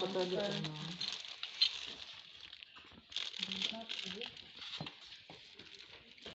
不得了吗？